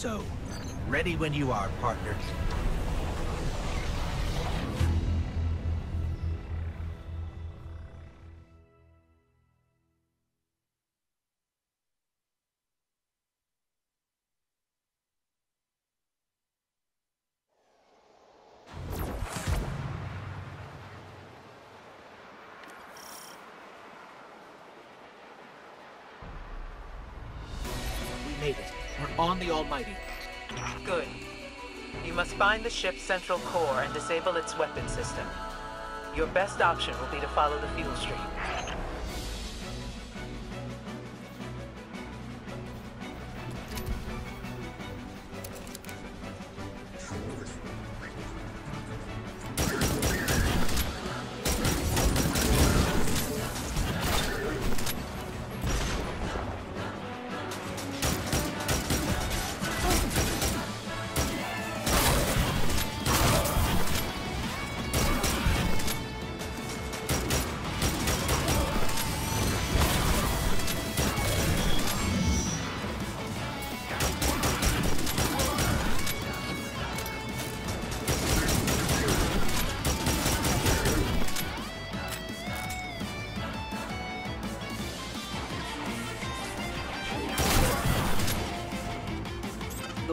so. Ready when you are, partner. Good. You must find the ship's central core and disable its weapon system. Your best option will be to follow the fuel stream.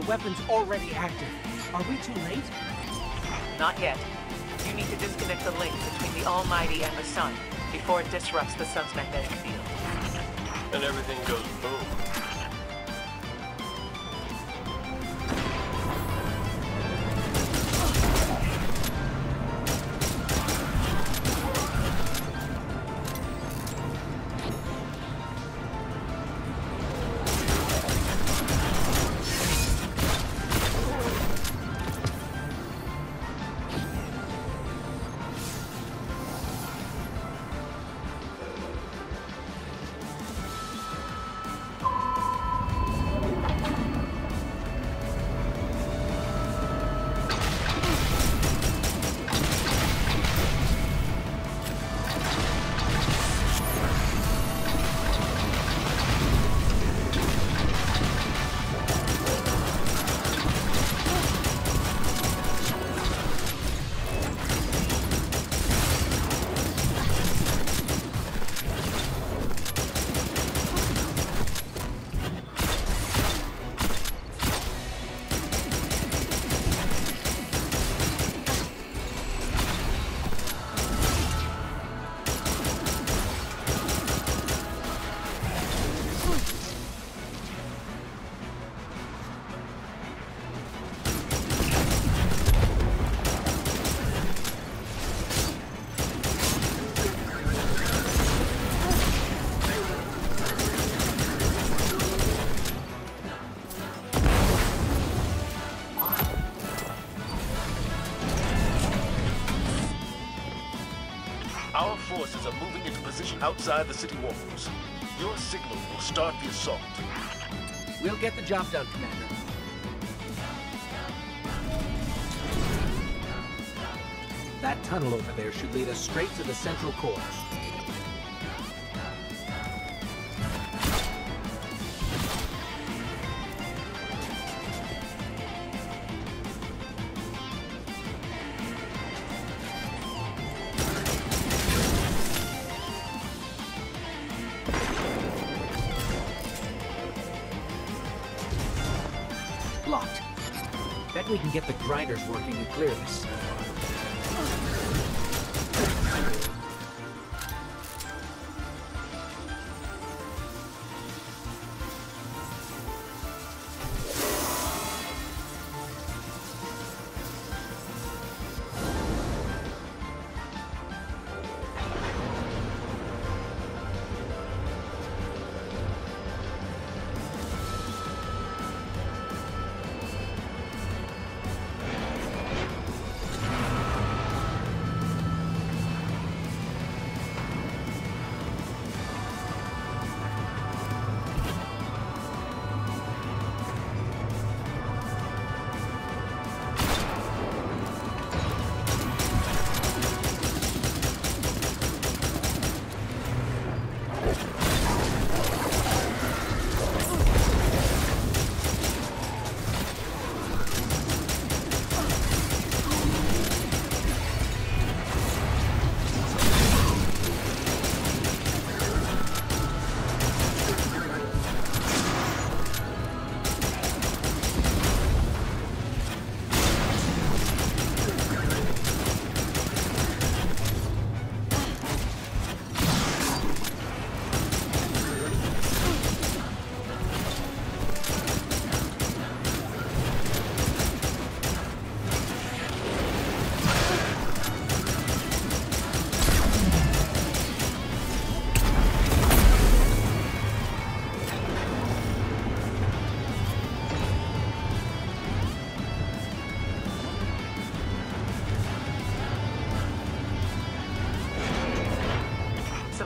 Weapon's already active. Are we too late? Not yet. You need to disconnect the link between the Almighty and the Sun before it disrupts the Sun's magnetic field. And everything goes boom. Outside the city walls. Your signal will start the assault. We'll get the job done, Commander. That tunnel over there should lead us straight to the central core. We can get the grinders working and clear this.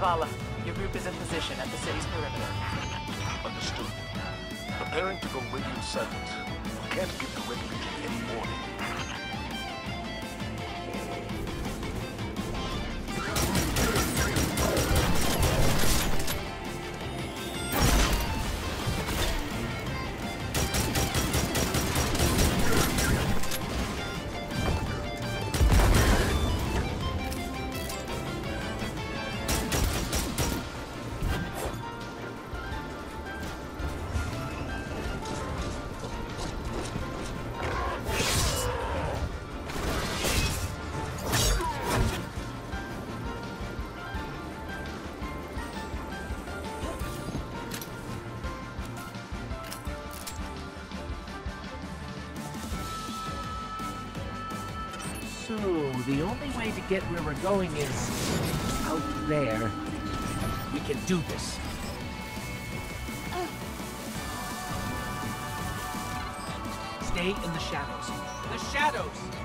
Zavala, your group is in position at the city's perimeter. Understood. Preparing to go radio silent. Can't give the Red any warning. The only way to get where we're going is out there. We can do this. Stay in the shadows. The shadows!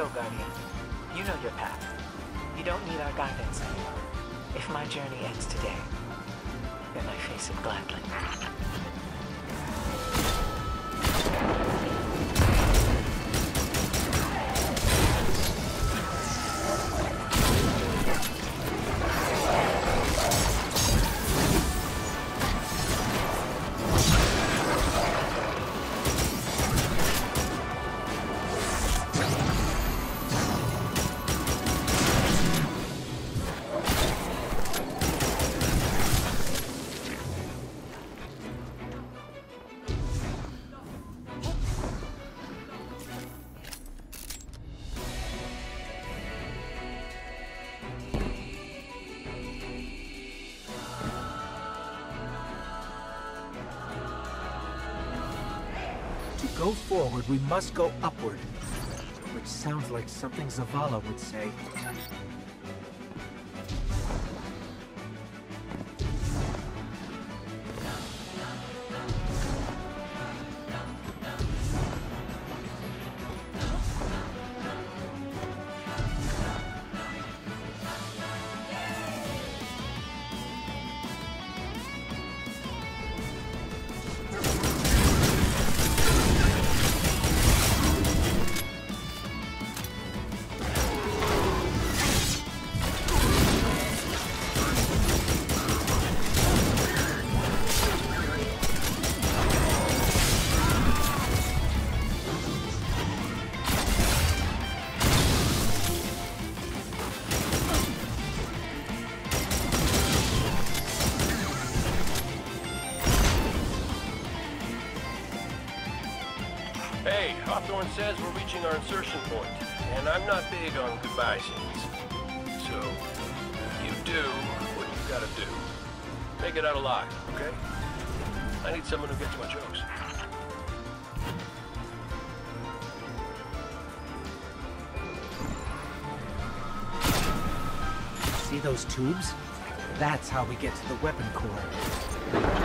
Go, Guardian. You know your path. You don't need our guidance anymore. If my journey ends today, then I face it gladly. Go forward, we must go upward. Which sounds like something Zavala would say. Hawthorne says we're reaching our insertion and I'm not big on goodbye scenes. So, you do what you gotta do. Make it out alive, okay? I need someone who gets my jokes. See those tubes? That's how we get to the weapon core.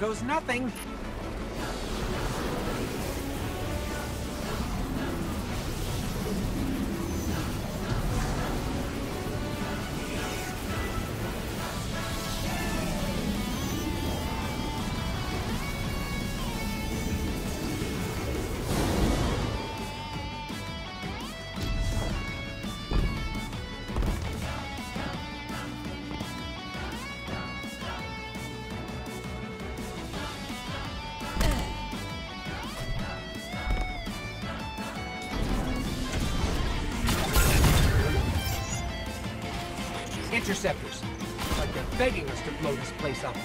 Goes nothing. Interceptors. Like they're begging us to blow this place up.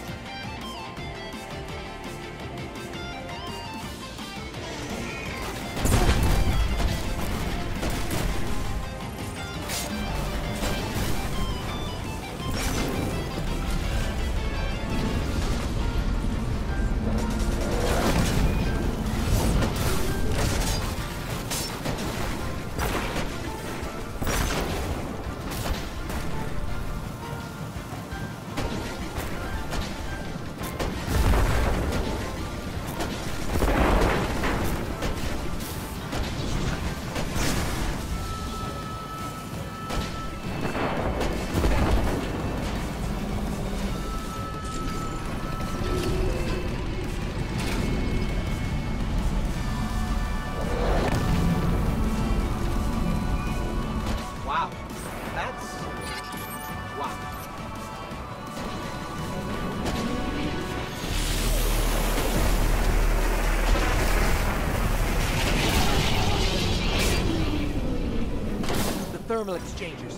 Thermal exchangers.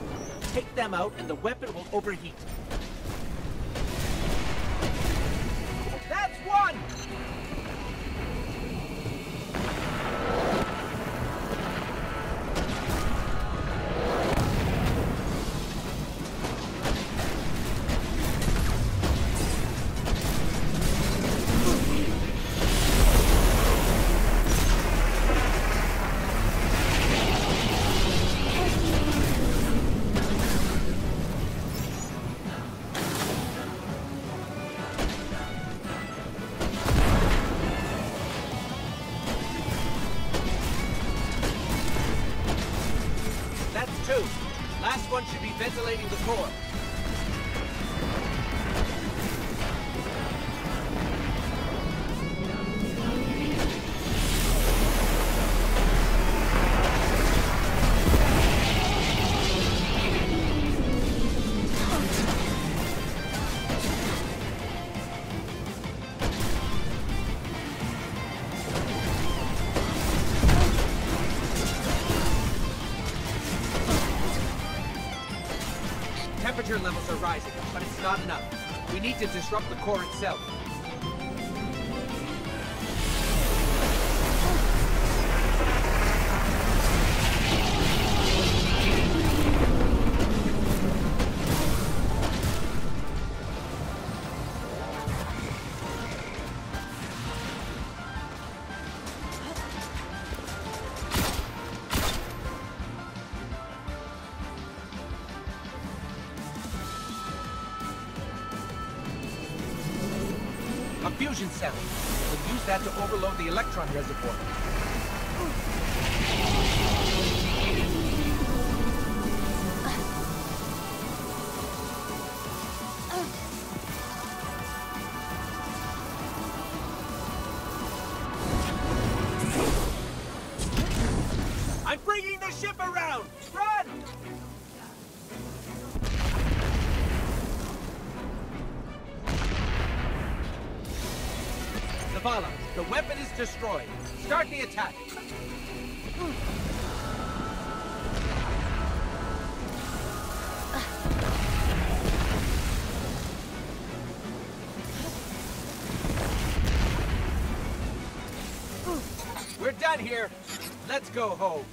Take them out and the weapon will overheat. Last one should be ventilating the core. Temperature levels are rising, but it's not enough. We need to disrupt the core itself. Fusion cell. We'll use that to overload the electron reservoir. I'm bringing the ship around! Run! Zavala, the weapon is destroyed. Start the attack. We're done here. Let's go home.